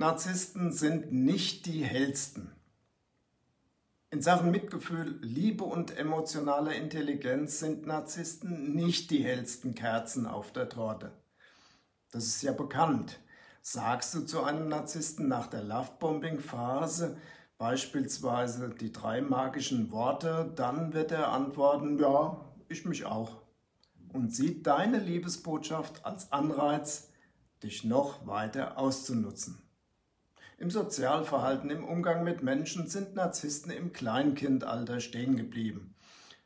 Narzissten sind nicht die hellsten. In Sachen Mitgefühl, Liebe und emotionaler Intelligenz sind Narzissten nicht die hellsten Kerzen auf der Torte. Das ist ja bekannt. Sagst du zu einem Narzissten nach der Lovebombing-Phase beispielsweise die drei magischen Worte, dann wird er antworten, ja, ich mich auch. Und sieht deine Liebesbotschaft als Anreiz, dich noch weiter auszunutzen. Im Sozialverhalten, im Umgang mit Menschen sind Narzissten im Kleinkindalter stehen geblieben.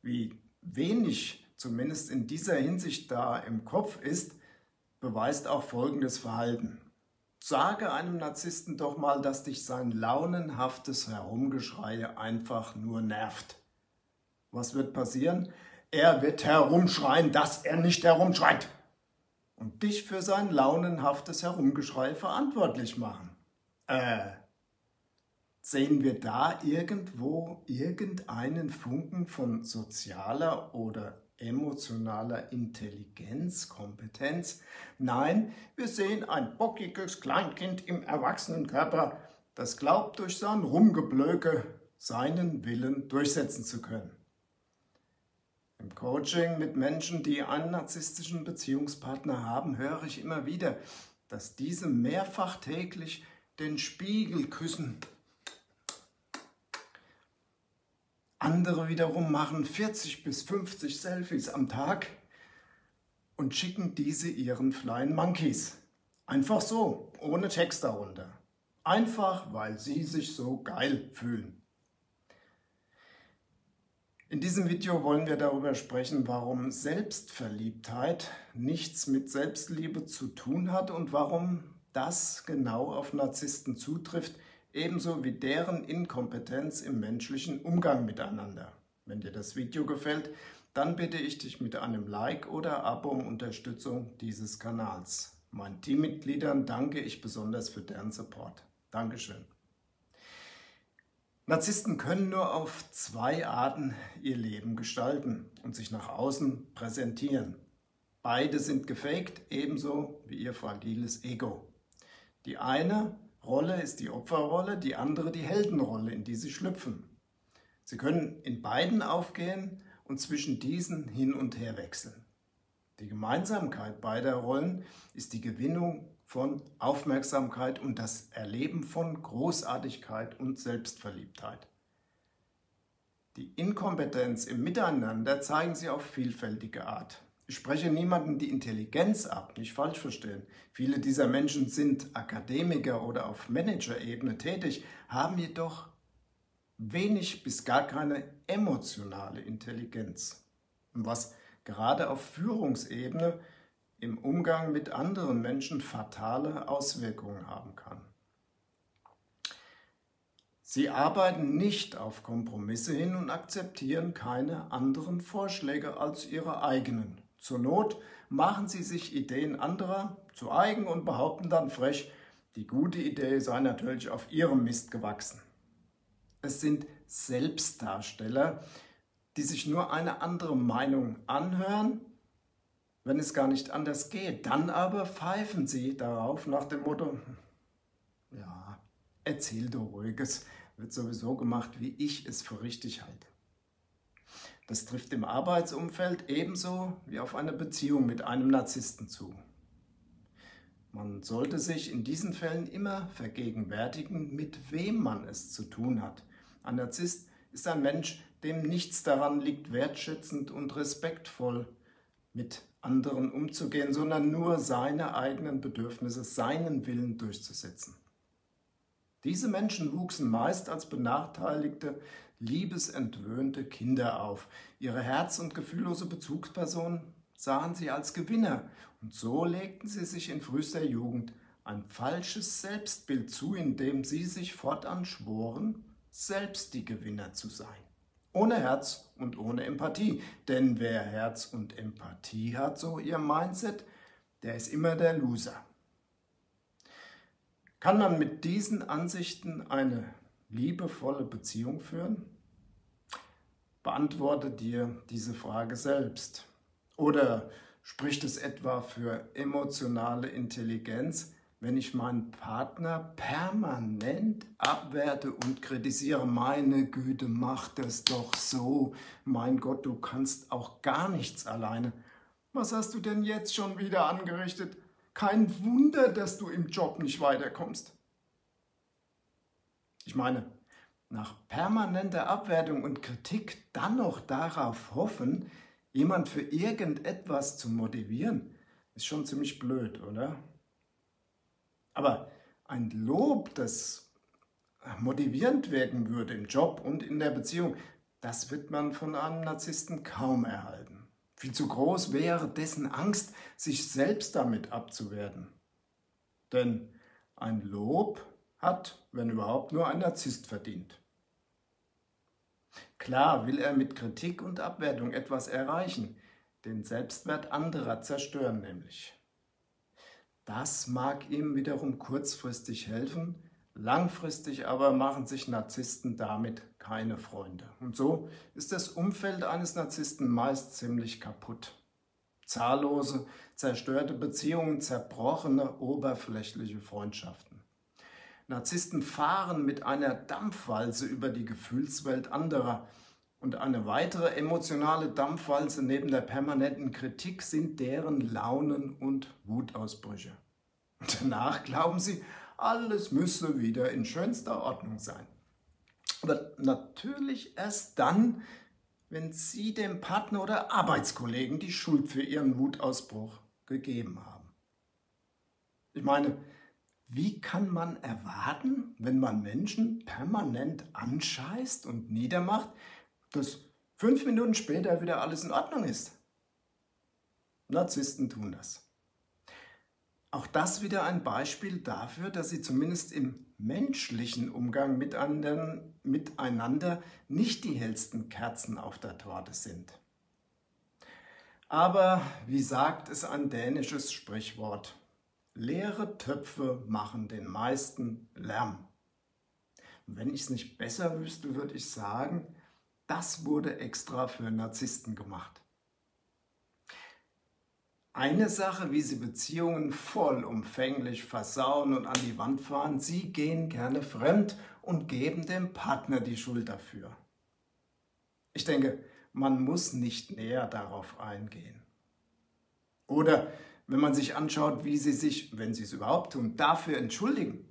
Wie wenig zumindest in dieser Hinsicht da im Kopf ist, beweist auch folgendes Verhalten. Sage einem Narzissten doch mal, dass dich sein launenhaftes Herumgeschreie einfach nur nervt. Was wird passieren? Er wird herumschreien, dass er nicht herumschreit und dich für sein launenhaftes Herumgeschrei verantwortlich machen. Äh, sehen wir da irgendwo irgendeinen Funken von sozialer oder emotionaler Intelligenz, Kompetenz? Nein, wir sehen ein bockiges Kleinkind im Erwachsenenkörper, das glaubt, durch sein Rumgeblöke seinen Willen durchsetzen zu können. Im Coaching mit Menschen, die einen narzisstischen Beziehungspartner haben, höre ich immer wieder, dass diese mehrfach täglich den Spiegel küssen. Andere wiederum machen 40 bis 50 Selfies am Tag und schicken diese ihren Flying Monkeys. Einfach so, ohne Text darunter. Einfach, weil sie sich so geil fühlen. In diesem Video wollen wir darüber sprechen, warum Selbstverliebtheit nichts mit Selbstliebe zu tun hat und warum das genau auf Narzissten zutrifft, ebenso wie deren Inkompetenz im menschlichen Umgang miteinander. Wenn dir das Video gefällt, dann bitte ich dich mit einem Like oder Abo um Unterstützung dieses Kanals. Meinen Teammitgliedern danke ich besonders für deren Support. Dankeschön. Narzissten können nur auf zwei Arten ihr Leben gestalten und sich nach außen präsentieren. Beide sind gefaked, ebenso wie ihr fragiles Ego. Die eine Rolle ist die Opferrolle, die andere die Heldenrolle, in die sie schlüpfen. Sie können in beiden aufgehen und zwischen diesen hin und her wechseln. Die Gemeinsamkeit beider Rollen ist die Gewinnung von Aufmerksamkeit und das Erleben von Großartigkeit und Selbstverliebtheit. Die Inkompetenz im Miteinander zeigen sie auf vielfältige Art. Ich spreche niemanden die Intelligenz ab, nicht falsch verstehen. Viele dieser Menschen sind Akademiker oder auf Managerebene tätig, haben jedoch wenig bis gar keine emotionale Intelligenz. Was gerade auf Führungsebene im Umgang mit anderen Menschen fatale Auswirkungen haben kann. Sie arbeiten nicht auf Kompromisse hin und akzeptieren keine anderen Vorschläge als ihre eigenen. Zur Not machen sie sich Ideen anderer zu eigen und behaupten dann frech, die gute Idee sei natürlich auf ihrem Mist gewachsen. Es sind Selbstdarsteller, die sich nur eine andere Meinung anhören, wenn es gar nicht anders geht. Dann aber pfeifen sie darauf nach dem Motto, ja, erzähl du ruhiges, wird sowieso gemacht, wie ich es für richtig halte. Das trifft im Arbeitsumfeld ebenso wie auf eine Beziehung mit einem Narzissten zu. Man sollte sich in diesen Fällen immer vergegenwärtigen, mit wem man es zu tun hat. Ein Narzisst ist ein Mensch, dem nichts daran liegt, wertschätzend und respektvoll mit anderen umzugehen, sondern nur seine eigenen Bedürfnisse, seinen Willen durchzusetzen. Diese Menschen wuchsen meist als benachteiligte, liebesentwöhnte Kinder auf. Ihre herz- und gefühllose Bezugsperson sahen sie als Gewinner und so legten sie sich in frühester Jugend ein falsches Selbstbild zu, indem sie sich fortan schworen, selbst die Gewinner zu sein. Ohne Herz und ohne Empathie. Denn wer Herz und Empathie hat, so ihr Mindset, der ist immer der Loser. Kann man mit diesen Ansichten eine liebevolle Beziehung führen? Beantworte dir diese Frage selbst. Oder spricht es etwa für emotionale Intelligenz, wenn ich meinen Partner permanent abwerte und kritisiere. Meine Güte, mach das doch so. Mein Gott, du kannst auch gar nichts alleine. Was hast du denn jetzt schon wieder angerichtet? Kein Wunder, dass du im Job nicht weiterkommst. Ich meine, nach permanenter Abwertung und Kritik dann noch darauf hoffen, jemand für irgendetwas zu motivieren, ist schon ziemlich blöd, oder? Aber ein Lob, das motivierend wirken würde im Job und in der Beziehung, das wird man von einem Narzissten kaum erhalten. Viel zu groß wäre dessen Angst, sich selbst damit abzuwerten. Denn ein Lob hat, wenn überhaupt, nur ein Narzisst verdient. Klar will er mit Kritik und Abwertung etwas erreichen, den Selbstwert anderer zerstören nämlich. Das mag ihm wiederum kurzfristig helfen, langfristig aber machen sich Narzissten damit keine Freunde. Und so ist das Umfeld eines Narzissten meist ziemlich kaputt. Zahllose, zerstörte Beziehungen, zerbrochene, oberflächliche Freundschaften. Narzissten fahren mit einer Dampfwalze über die Gefühlswelt anderer. Und eine weitere emotionale Dampfwalze neben der permanenten Kritik sind deren Launen und Wutausbrüche. Und danach glauben sie, alles müsse wieder in schönster Ordnung sein. Aber natürlich erst dann, wenn sie dem Partner oder Arbeitskollegen die Schuld für ihren Wutausbruch gegeben haben. Ich meine, wie kann man erwarten, wenn man Menschen permanent anscheißt und niedermacht, dass fünf Minuten später wieder alles in Ordnung ist? Narzissten tun das. Auch das wieder ein Beispiel dafür, dass sie zumindest im menschlichen Umgang miteinander, miteinander nicht die hellsten Kerzen auf der Torte sind. Aber wie sagt es ein dänisches Sprichwort? Leere Töpfe machen den meisten Lärm. Wenn ich es nicht besser wüsste, würde ich sagen, das wurde extra für Narzissten gemacht. Eine Sache, wie sie Beziehungen vollumfänglich versauen und an die Wand fahren, sie gehen gerne fremd und geben dem Partner die Schuld dafür. Ich denke, man muss nicht näher darauf eingehen. Oder wenn man sich anschaut, wie sie sich, wenn sie es überhaupt tun, dafür entschuldigen.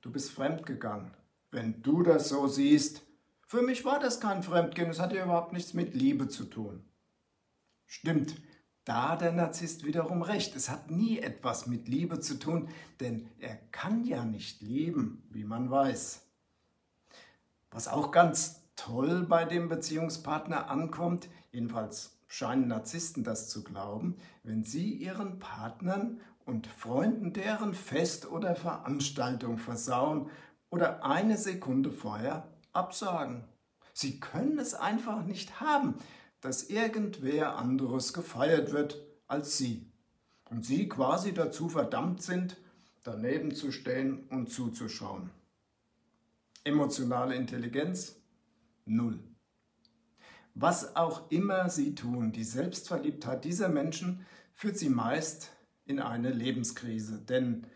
Du bist fremdgegangen. Wenn du das so siehst, für mich war das kein Fremdgehen, es hat ja überhaupt nichts mit Liebe zu tun. Stimmt, da der Narzisst wiederum recht. Es hat nie etwas mit Liebe zu tun, denn er kann ja nicht lieben, wie man weiß. Was auch ganz toll bei dem Beziehungspartner ankommt, jedenfalls scheinen Narzissten das zu glauben, wenn sie ihren Partnern und Freunden deren Fest oder Veranstaltung versauen oder eine Sekunde vorher absagen. Sie können es einfach nicht haben, dass irgendwer anderes gefeiert wird als sie und sie quasi dazu verdammt sind, daneben zu stehen und zuzuschauen. Emotionale Intelligenz? Null. Was auch immer sie tun, die Selbstverliebtheit dieser Menschen führt sie meist in eine Lebenskrise, denn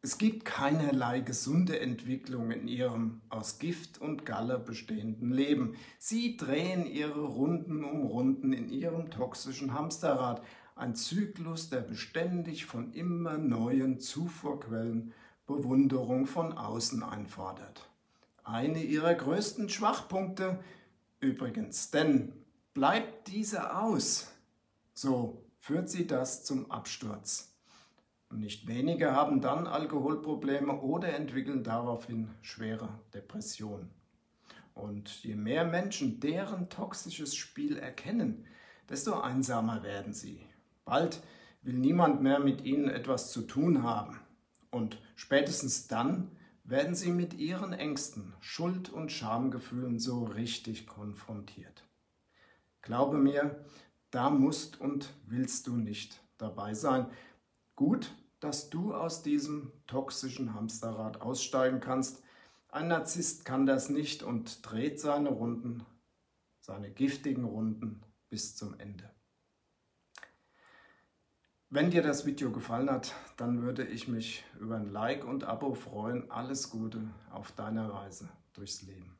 es gibt keinerlei gesunde Entwicklung in ihrem aus Gift und Galle bestehenden Leben. Sie drehen ihre Runden um Runden in ihrem toxischen Hamsterrad, ein Zyklus, der beständig von immer neuen Zufuhrquellen Bewunderung von außen einfordert. Eine ihrer größten Schwachpunkte übrigens, denn bleibt diese aus, so führt sie das zum Absturz. Nicht wenige haben dann Alkoholprobleme oder entwickeln daraufhin schwere Depressionen. Und je mehr Menschen deren toxisches Spiel erkennen, desto einsamer werden sie. Bald will niemand mehr mit ihnen etwas zu tun haben. Und spätestens dann werden sie mit ihren Ängsten, Schuld- und Schamgefühlen so richtig konfrontiert. Glaube mir, da musst und willst du nicht dabei sein, Gut, dass du aus diesem toxischen Hamsterrad aussteigen kannst. Ein Narzisst kann das nicht und dreht seine Runden, seine giftigen Runden bis zum Ende. Wenn dir das Video gefallen hat, dann würde ich mich über ein Like und Abo freuen. Alles Gute auf deiner Reise durchs Leben.